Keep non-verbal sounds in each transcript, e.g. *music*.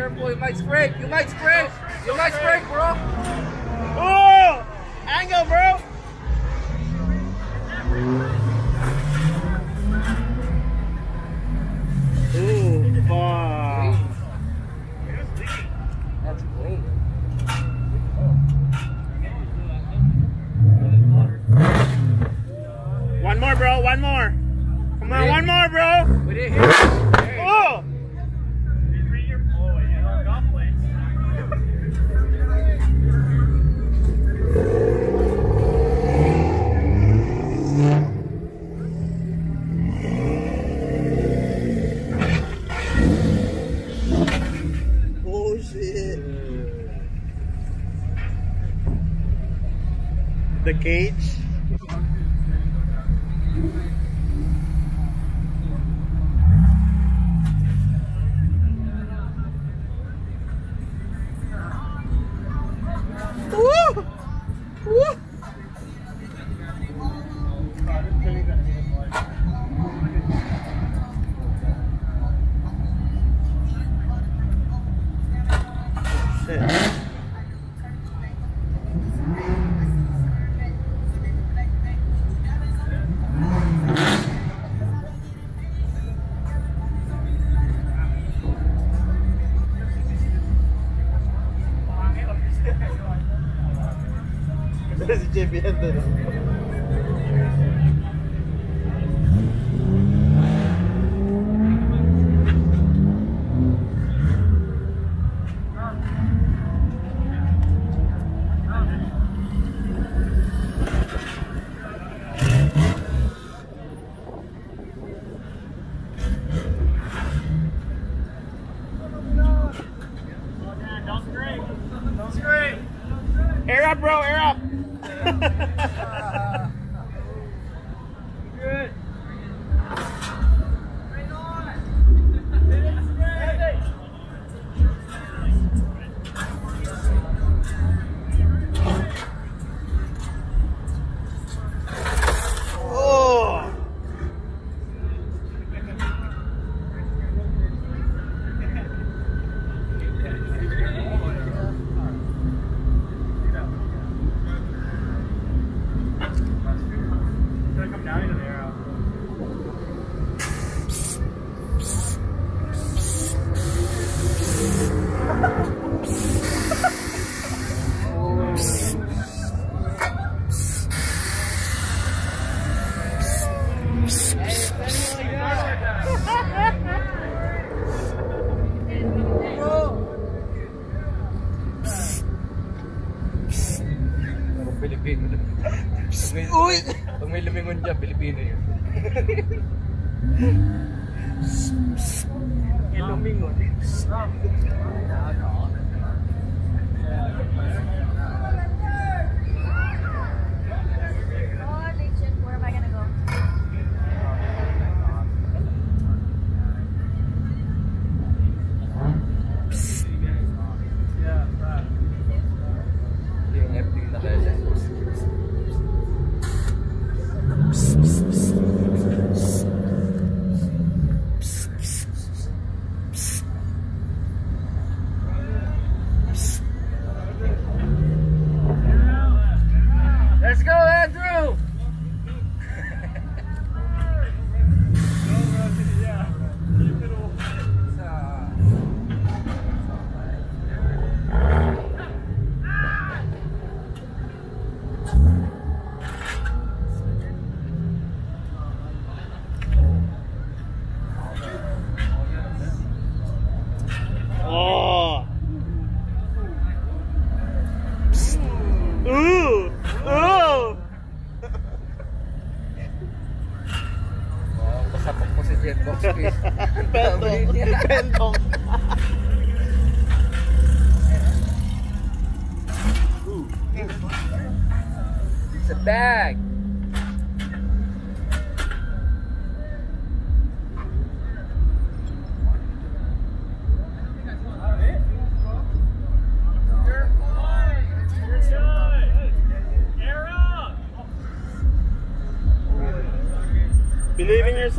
careful. You might scrape. You might scrape. You might scrape, bro. Oh! Angle, bro! Ooh, fuck. That's clean. One more, bro. One more. Come on, one more, bro. We didn't hit it. There you go. Oh! Oh shit. The cage. Woo! Shit. JB pag may lumingon dyan, Pilipino yun. *laughs* Yung lumingon.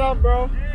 In yourself, bro.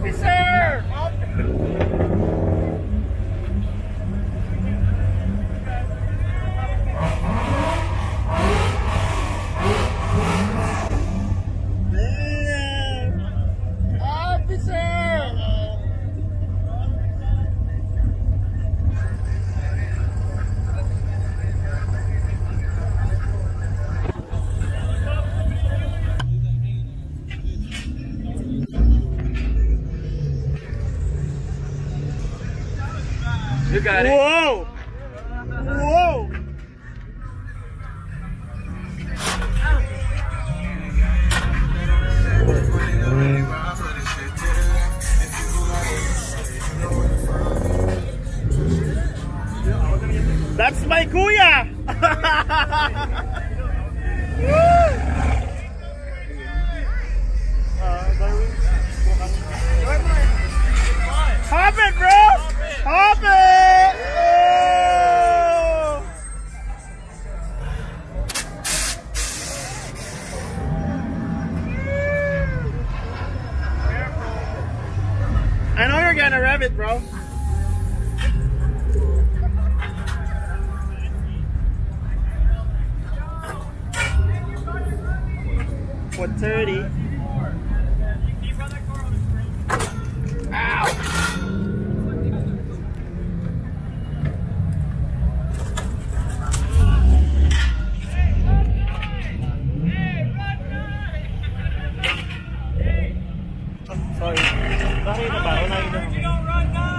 Happy Saturday! You got it. Whoa! Whoa! That's my kuya! *laughs* Hop it, bro! Hop it! Hop it. it, bro. For 30. Sorry. Pare na ba? Una.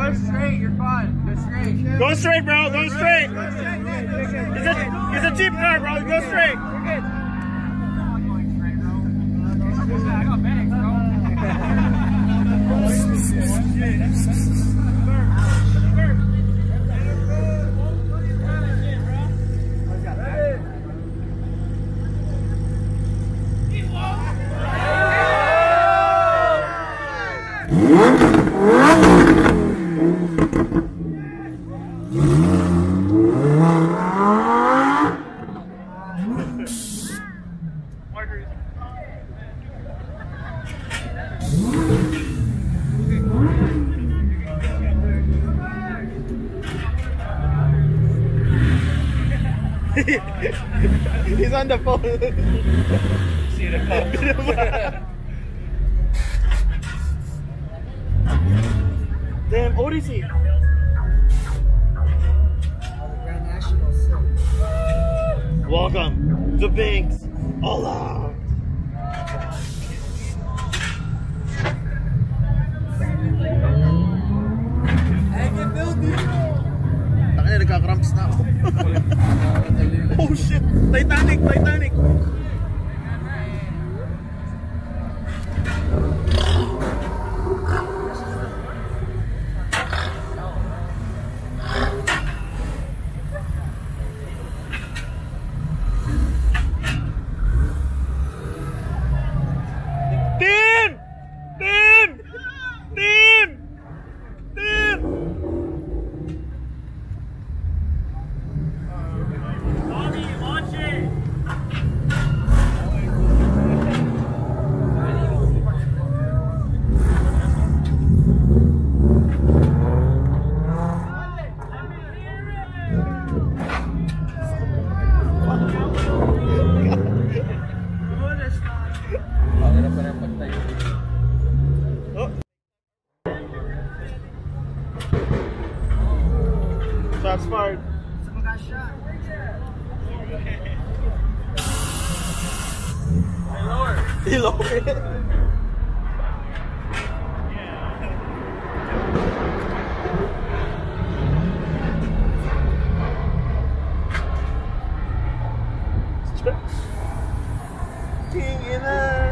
Go straight, you're fine. Go straight. Go straight, bro. Go straight. It's a, it's a cheap car, bro. Go straight. you. He's on the phone. See the cup. Damn, Odyssey. Welcome to Binks. Hola. Hey, get filthy! Nagka-cramps na ako. *laughs* oh shit! Titanic! Titanic! Pangarap pa rin pagtayo. Oh. Shots fired. Sa mga shot. Hello. King ina. Rapsa.